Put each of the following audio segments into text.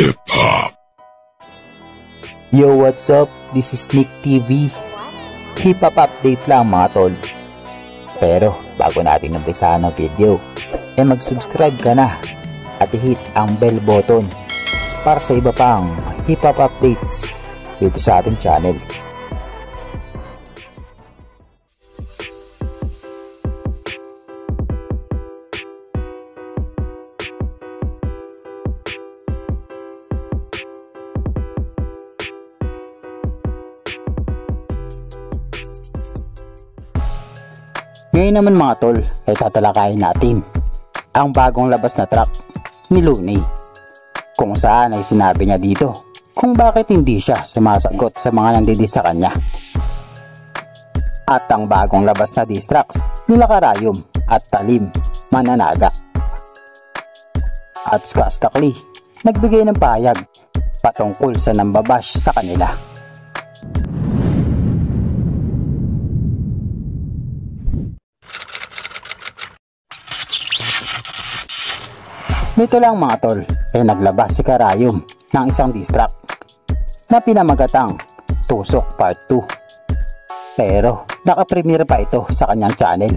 Hip Hop. Yo, what's up? This is Nick TV. Hip Hop update lang mga tol. Pero bago natin umpisahan ang video, eh mag-subscribe ka na at i-hit ang bell button para sa iba pang hip hop updates dito sa ating channel. Ngayon naman mga tol ay tatalakayin natin ang bagong labas na track ni Looney kung saan ay sinabi niya dito kung bakit hindi siya sumasagot sa mga nandidis sa kanya. At ang bagong labas na diss tracks nila Karayom at Talim Mananaga. At Skastakli nagbigay ng payag patungkol sa nambabash sa kanila. Nito lang mga tol ay naglabas si Karayom ng isang diss track na pinamagatang Tusok Part 2. Pero nakapremiere pa ito sa kanyang channel.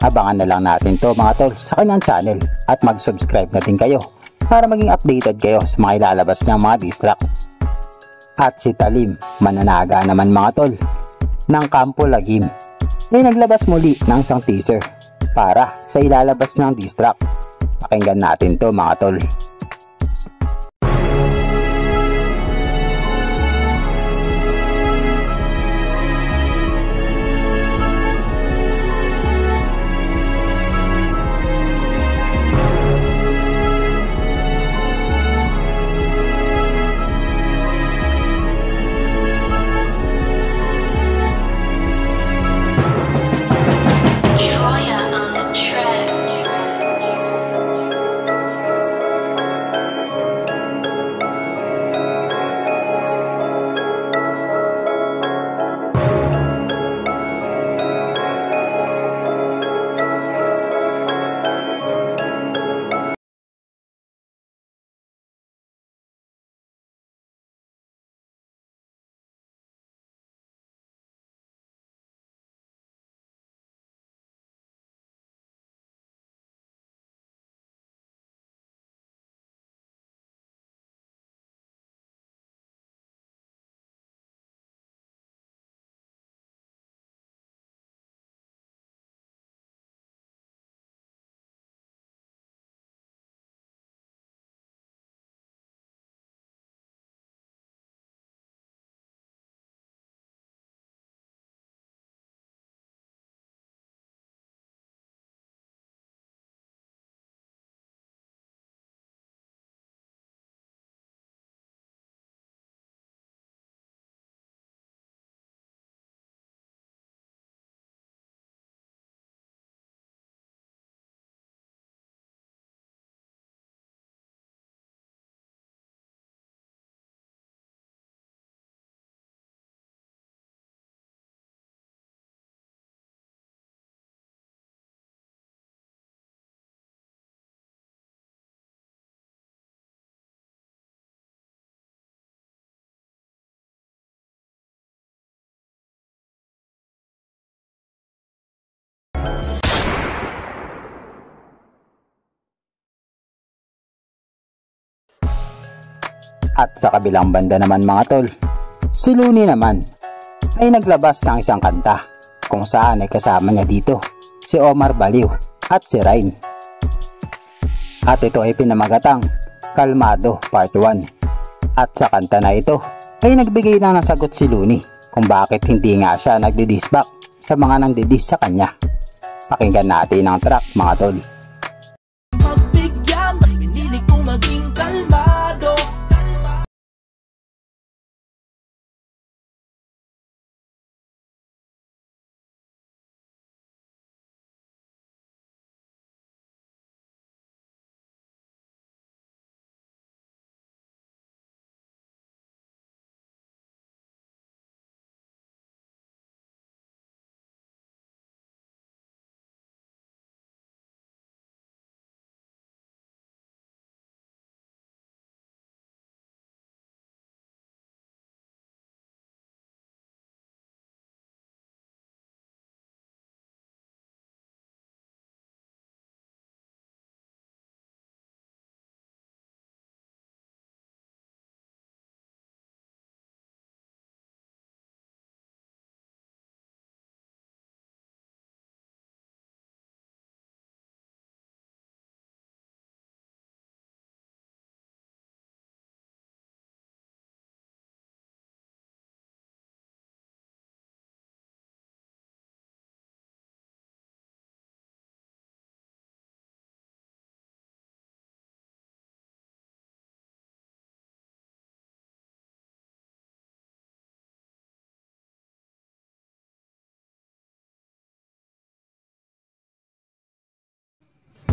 Abangan na lang natin to mga tol sa kanyang channel at mag-subscribe na din kayo para maging updated kayo sa mga ilalabas niyang mga diss track. At si Talim mananaga naman mga tol ng Kampo Lagim ay naglabas muli ng isang teaser para sa ilalabas ng diss track Pakinggan natin to mga tol. At sa kabilang banda naman mga tol, si Looney naman ay naglabas ng isang kanta kung saan ay kasama niya dito si Omar Baliw at si Ryan. At ito ay pinamagatang Kalmado Part 1. At sa kanta na ito ay nagbigay na ng sagot si Looney kung bakit hindi nga siya nagdi-disback sa mga nandidis sa kanya. Pakinggan natin ang track mga tol.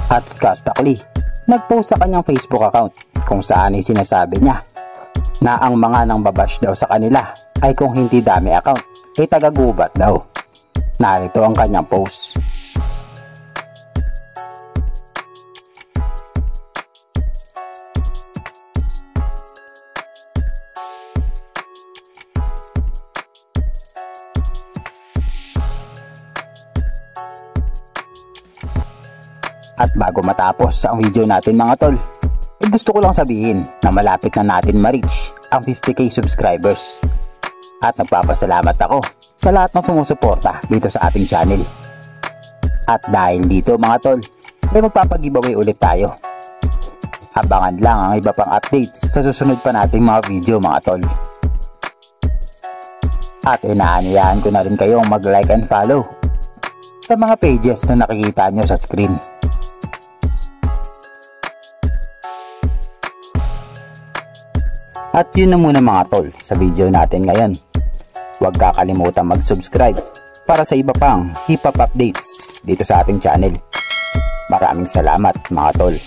At Castacli, nagpost sa kanyang Facebook account kung saan ay sinasabi niya na ang mga nang babash daw sa kanila ay kung hindi dami account ay tagagubat daw. Narito ang kanyang post. At bago matapos ang video natin mga tol, eh gusto ko lang sabihin na malapit na natin ma-reach ang 50k subscribers. At nagpapasalamat ako sa lahat ng sumusuporta dito sa ating channel. At dahil dito mga tol, may magpapag-giveaway ulit tayo. Abangan lang ang iba pang updates sa susunod pa nating mga video mga tol. At inaanyayahan ko na rin kayong mag-like and follow sa mga pages na nakikita nyo sa screen. At yun na muna mga tol sa video natin ngayon. Huwag kakalimutan mag-subscribe para sa iba pang hip-hop updates dito sa ating channel. Maraming salamat mga tol.